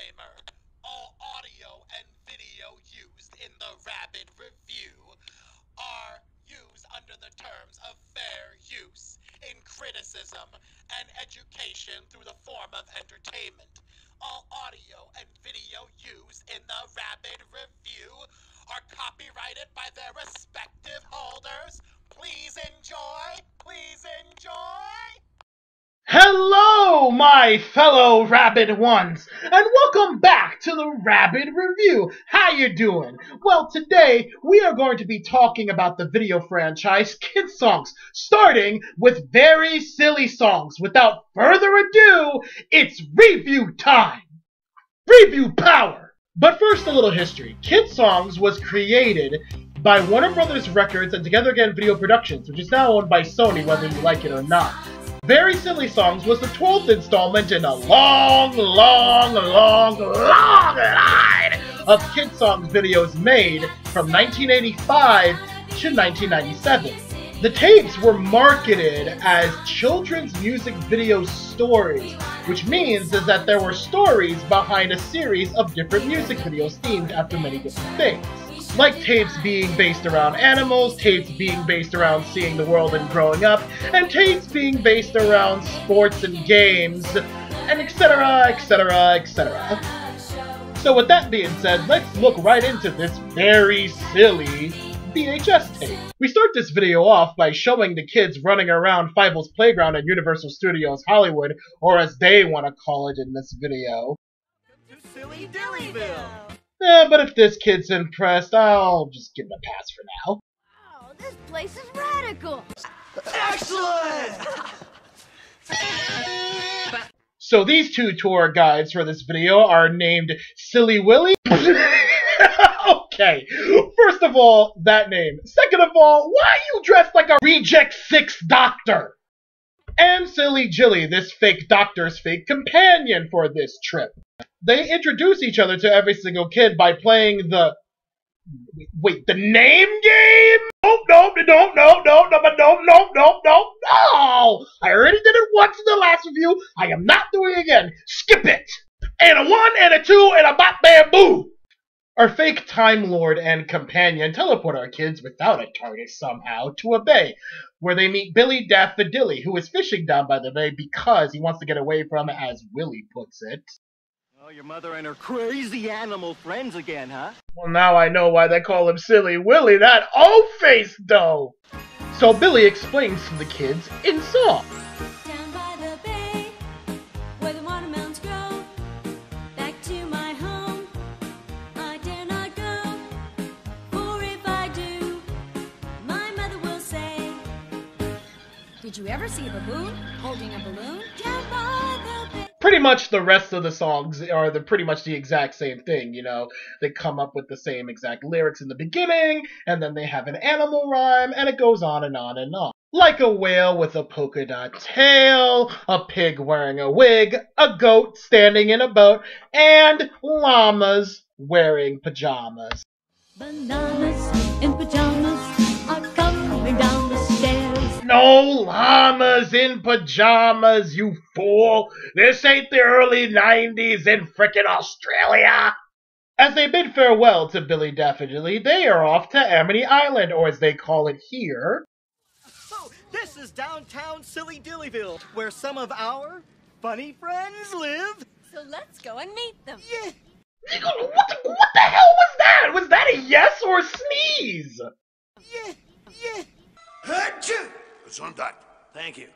Disclaimer All audio and video used in the Rabid Review are used under the terms of fair use in criticism and education through the form of entertainment. All audio and video used in the Rabid Review are copyrighted by their respective holders. Please enjoy. Please enjoy. Hello, my fellow rabid ones, and welcome back to the Rabid Review. How you doing? Well, today we are going to be talking about the video franchise Kidsongs, starting with very silly songs. Without further ado, it's review time. Review power. But first, a little history. Kidsongs was created by Warner Brothers Records and Together Again Video Productions, which is now owned by Sony, whether you like it or not. Very Silly Songs was the 12th installment in a long, long, long, long line of Kidsongs videos made from 1985 to 1997. The tapes were marketed as children's music video stories, which means is that there were stories behind a series of different music videos themed after many different things like tapes being based around animals, tapes being based around seeing the world and growing up, and tapes being based around sports and games, and etc., etc., etc. So with that being said, let's look right into this very silly VHS tape. We start this video off by showing the kids running around Fievel's playground at Universal Studios Hollywood, or as they want to call it in this video. Silly Dillyville. Eh, but if this kid's impressed, I'll just give it a pass for now. Wow, this place is radical. Excellent! So these two tour guides for this video are named Silly Willy. okay, first of all, that name. Second of all, why are you dressed like a reject six doctor? And Silly Jilly, this fake doctor's fake companion for this trip. They introduce each other to every single kid by playing the wait, the name game? Nope, nope, nope, nope, nope, nope, nope, nope, nope, nope, no! I already did it once in the last review. I am not doing it again. Skip it. And a one, and a two, and a bop bamboo. Our fake Time Lord and companion teleport our kids without a TARDIS somehow to a bay, where they meet Billy Daffodilly, who is fishing down by the bay because he wants to get away from, as Willy puts it, your mother and her crazy animal friends again, huh? Well, now I know why they call him Silly Willy, that old face, though! So Billy explains to the kids in song. Did you ever see a baboon holding a balloon? Much the rest of the songs are the pretty much the exact same thing, you know. They come up with the same exact lyrics in the beginning, and then they have an animal rhyme, and it goes on and on and on. Like a whale with a polka dot tail, a pig wearing a wig, a goat standing in a boat, and llamas wearing pajamas. Bananas in pajamas are coming down. No llamas in pajamas, you fool! This ain't the early 90s in frickin' Australia! As they bid farewell to Billy Daffodilly, they are off to Amity Island, or as they call it here. So, this is downtown Silly Dillyville, where some of our funny friends live. So let's go and meet them. Yeah. What the, what the hell was that? Was that a yes or a sneeze? Yeah, yeah. Achoo! Gesundheit. Thank you.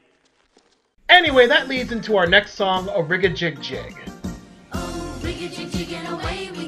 Anyway, that leads into our next song, A Rig a Jig Jig. Oh, rig-a-jig jig and away we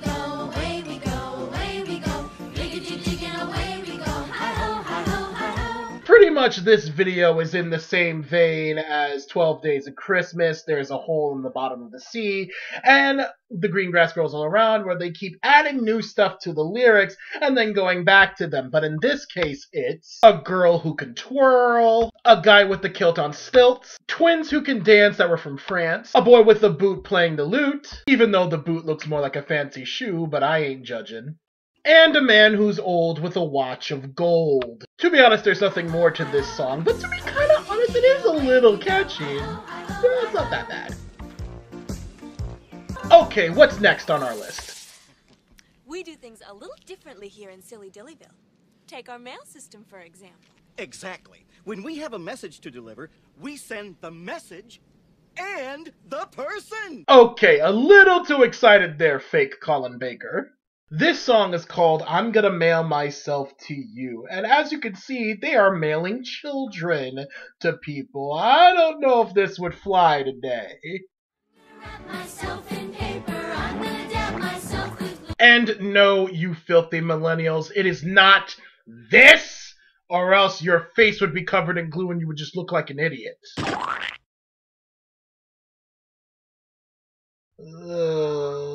much this video is in the same vein as 12 Days of Christmas. There's a hole in the bottom of the sea, and the green grass grows all around where they keep adding new stuff to the lyrics and then going back to them. But in this case, it's a girl who can twirl, a guy with the kilt on stilts, twins who can dance that were from France, a boy with a boot playing the lute, even though the boot looks more like a fancy shoe, but I ain't judging and a man who's old with a watch of gold. To be honest, there's nothing more to this song, but to be kind of honest, it is a little catchy. Yeah, it's not that bad. Okay, what's next on our list? We do things a little differently here in Silly Dillyville. Take our mail system, for example. Exactly. When we have a message to deliver, we send the message and the person. Okay, a little too excited there, fake Colin Baker. This song is called I'm Gonna Mail Myself to You, and as you can see, they are mailing children to people. I don't know if this would fly today. And no, you filthy millennials, it is not this, or else your face would be covered in glue and you would just look like an idiot. Ugh.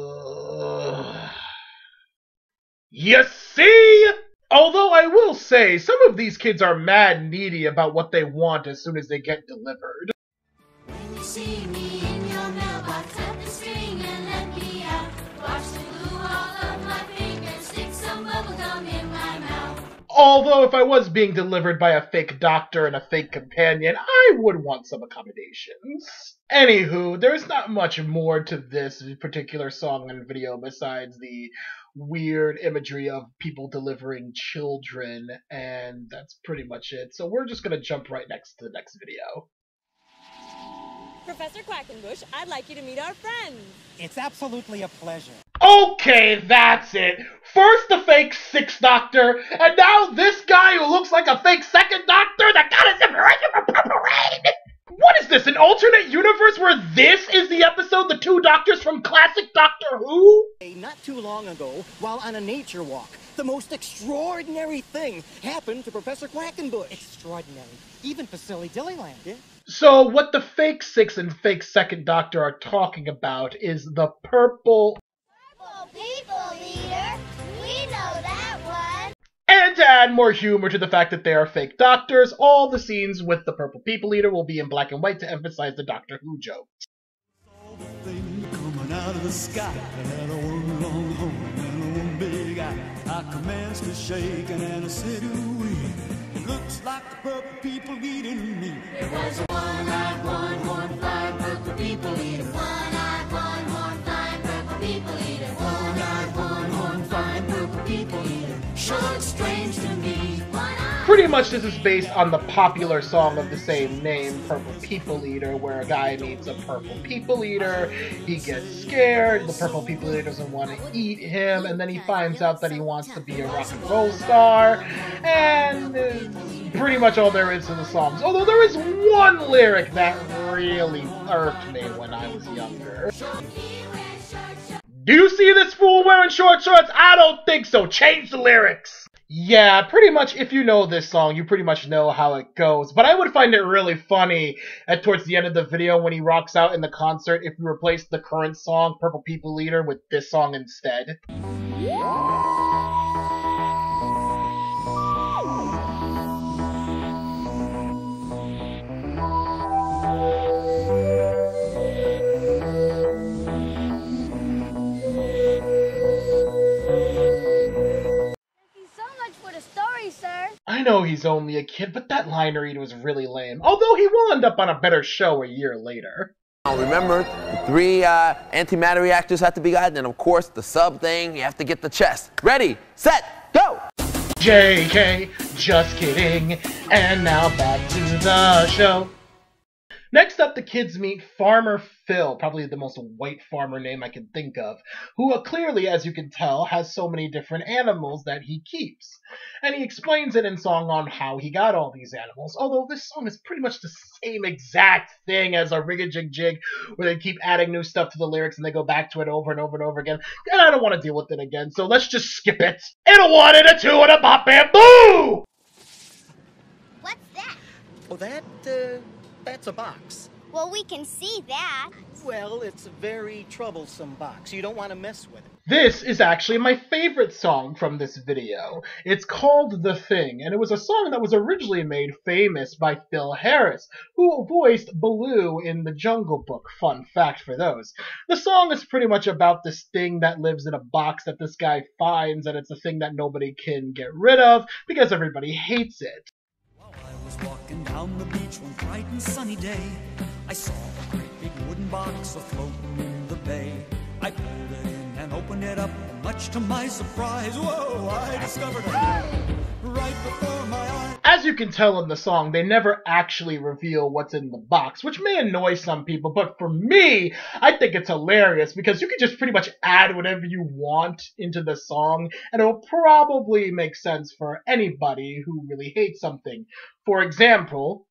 You see? Although I will say, some of these kids are mad needy about what they want as soon as they get delivered. Although, if I was being delivered by a fake doctor and a fake companion, I would want some accommodations. Anywho, there's not much more to this particular song and video besides the weird imagery of people delivering children, and that's pretty much it. So we're just gonna jump right next to the next video. Professor Quackenbush, I'd like you to meet our friends. It's absolutely a pleasure. Okay, that's it. First the fake sixth doctor, and now this guy who looks like a fake second doctor that got his information from Purple Rain. What is this? An alternate universe where this is the episode the two doctors from classic Doctor Who? Not too long ago, while on a nature walk, the most extraordinary thing happened to Professor Quackenbush. Extraordinary. Even for Silly Dillyland. Yeah. So what the fake sixth and fake second doctor are talking about is the purple to add more humor to the fact that they are fake doctors, all the scenes with the Purple People Eater will be in black and white to emphasize the Doctor Who joke. thing coming out of Pretty much this is based on the popular song of the same name, Purple People Eater, where a guy meets a Purple People Eater, he gets scared, the Purple People Eater doesn't want to eat him, and then he finds out that he wants to be a rock and roll star, and pretty much all there is to the songs. Although there is one lyric that really irked me when I was younger. Do you see this fool wearing short shorts? I don't think so. Change the lyrics. Yeah, pretty much if you know this song, you pretty much know how it goes. But I would find it really funny at towards the end of the video when he rocks out in the concert if you replace the current song, Purple People Leader, with this song instead. Know he's only a kid, but that line read was really lame. Although he will end up on a better show a year later. Now remember, the three uh, antimatter reactors have to be gotten, and of course the sub thing, you have to get the chest. Ready, set, go! JK, just kidding. And now back to the show. Next up, the kids meet Farmer Phil, probably the most white farmer name I can think of, who uh, clearly, as you can tell, has so many different animals that he keeps. And he explains it in song on how he got all these animals, although this song is pretty much the same exact thing as a Rig a Jig Jig, where they keep adding new stuff to the lyrics and they go back to it over and over and over again. And I don't want to deal with it again, so let's just skip it. And a one and a two and a pop and boo! What's that? Oh, that, uh, that's a box. Well, we can see that. Well, it's a very troublesome box. You don't want to mess with it. This is actually my favorite song from this video. It's called The Thing, and it was a song that was originally made famous by Phil Harris, who voiced Baloo in The Jungle Book. Fun fact for those. The song is pretty much about this thing that lives in a box that this guy finds, and it's a thing that nobody can get rid of because everybody hates it down the beach one bright and sunny day. I saw a great big wooden box floating in the bay. I pulled it in and opened it up, much to my surprise. Whoa, I discovered it. Right before my eyes as you can tell in the song, they never actually reveal what's in the box, which may annoy some people, but for me, I think it's hilarious because you can just pretty much add whatever you want into the song, and it'll probably make sense for anybody who really hates something. For example,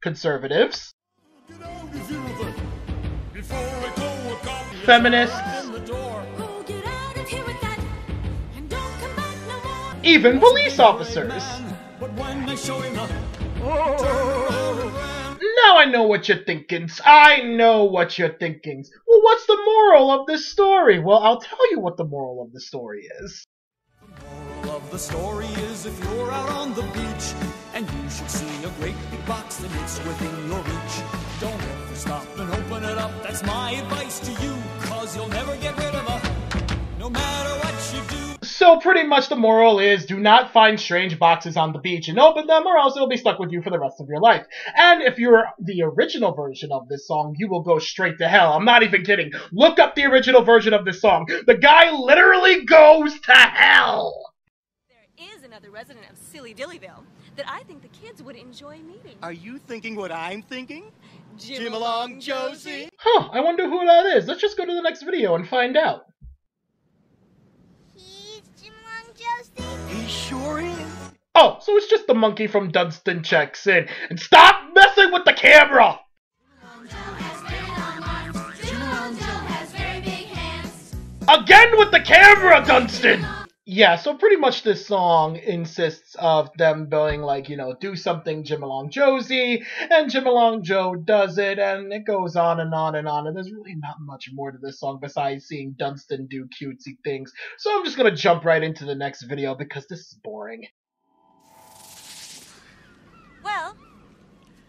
conservatives, feminists, even police officers. Oh. Now I know what you're thinking. I know what you're thinking. Well, what's the moral of this story? Well, I'll tell you what the moral of the story is. The moral of the story is if you're out on the beach and you should see a great big box and it's within your reach, don't ever stop and open it up. That's my advice to you, cause you'll never get rid of her, no matter what you do. So pretty much the moral is do not find strange boxes on the beach and open them or else it'll be stuck with you for the rest of your life. And if you're the original version of this song, you will go straight to hell. I'm not even kidding. Look up the original version of this song. The guy literally goes to hell. There is another resident of Silly Dillyville that I think the kids would enjoy meeting. Are you thinking what I'm thinking? Jim, Jim along, Josie. Huh, I wonder who that is. Let's just go to the next video and find out. He's Jim Long Josie. He sure is. Oh, so it's just the monkey from Dunston checks in. And stop messing with the camera! Again with the camera, Dunston! Yeah, so pretty much this song insists of them being like, you know, do something Jim Along Josie, and Jim Along Joe does it, and it goes on and on and on, and there's really not much more to this song besides seeing Dunston do cutesy things. So I'm just gonna jump right into the next video because this is boring. Well,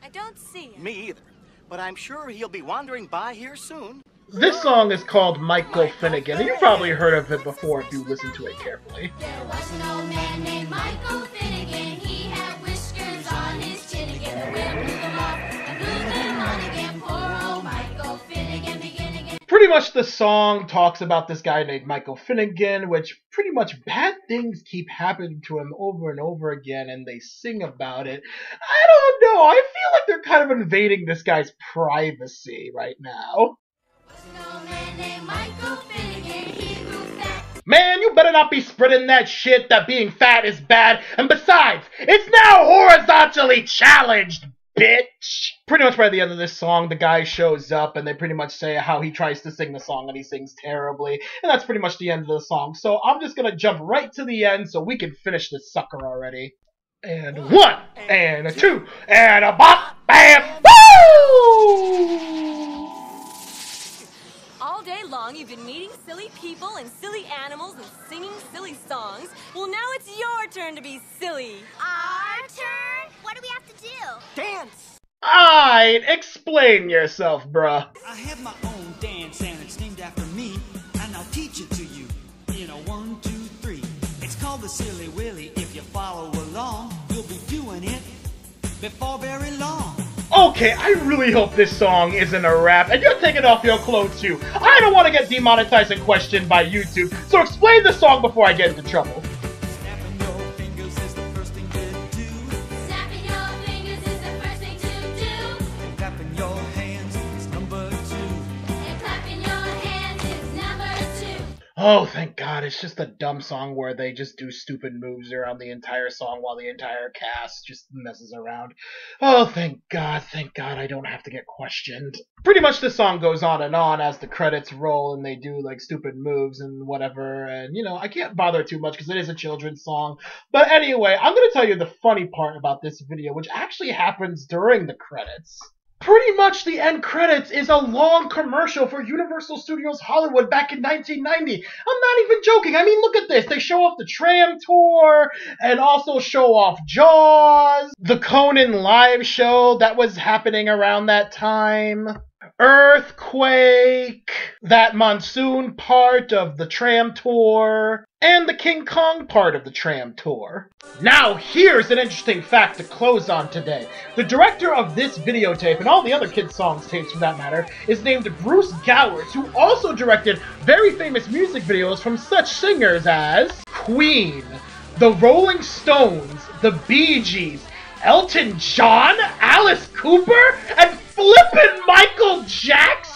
I don't see him. Me either. But I'm sure he'll be wandering by here soon. This song is called Michael Finnegan, and you've probably heard of it before if you listen to it carefully. There was an old man named Michael Finnegan. He had whiskers on his chin again. The wind blew them off and blew them on again. Poor old Michael Finnegan begin again. Pretty much the song talks about this guy named Michael Finnegan, which pretty much bad things keep happening to him over and over again, and they sing about it. I don't know, I feel like they're kind of invading this guy's privacy right now. Man, you better not be spreading that shit that being fat is bad, and besides, it's now horizontally challenged, bitch! Pretty much by the end of this song, the guy shows up and they pretty much say how he tries to sing the song and he sings terribly, and that's pretty much the end of the song. So I'm just gonna jump right to the end so we can finish this sucker already. And one, and a two, and a bop, bam, woo! All day long, you've been meeting silly people and silly animals and singing silly songs. Well, now it's your turn to be silly. Our turn? What do we have to do? Dance! Alright, explain yourself, bruh. I have my own dance and it's named after me, and I'll teach it to you. You know, one, two, three. It's called the Silly Willy. If you follow along, you'll be doing it before very long. Okay, I really hope this song isn't a rap, and you're taking off your clothes too. I don't want to get demonetized and questioned by YouTube, so explain the song before I get into trouble. Oh, thank God, it's just a dumb song where they just do stupid moves around the entire song while the entire cast just messes around. Oh, thank God, thank God I don't have to get questioned. Pretty much the song goes on and on as the credits roll and they do like stupid moves and whatever, and you know, I can't bother too much because it is a children's song. But anyway, I'm gonna tell you the funny part about this video, which actually happens during the credits. Pretty much the end credits is a long commercial for Universal Studios Hollywood back in 1990. I'm not even joking. I mean, look at this. They show off the tram tour and also show off Jaws, the Conan live show that was happening around that time. Earthquake, that monsoon part of the tram tour, and the King Kong part of the tram tour. Now, here's an interesting fact to close on today. The director of this videotape, and all the other Kidsongs tapes for that matter, is named Bruce Gowers, who also directed very famous music videos from such singers as Queen, The Rolling Stones, The Bee Gees, Elton John, Alice Cooper, and flippin' Michael Jackson?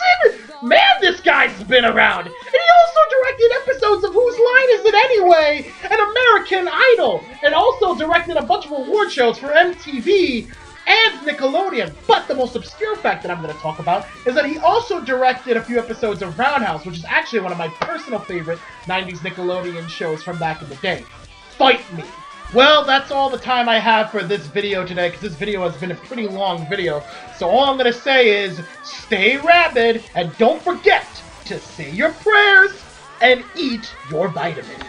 Man, this guy's been around. And he also directed episodes of Whose Line Is It Anyway? and American Idol, and also directed a bunch of award shows for MTV and Nickelodeon. But the most obscure fact that I'm going to talk about is that he also directed a few episodes of Roundhouse, which is actually one of my personal favorite 90s Nickelodeon shows from back in the day. Fight me. Well, that's all the time I have for this video today, because this video has been a pretty long video. So all I'm going to say is, stay rabid, and don't forget to say your prayers and eat your vitamins.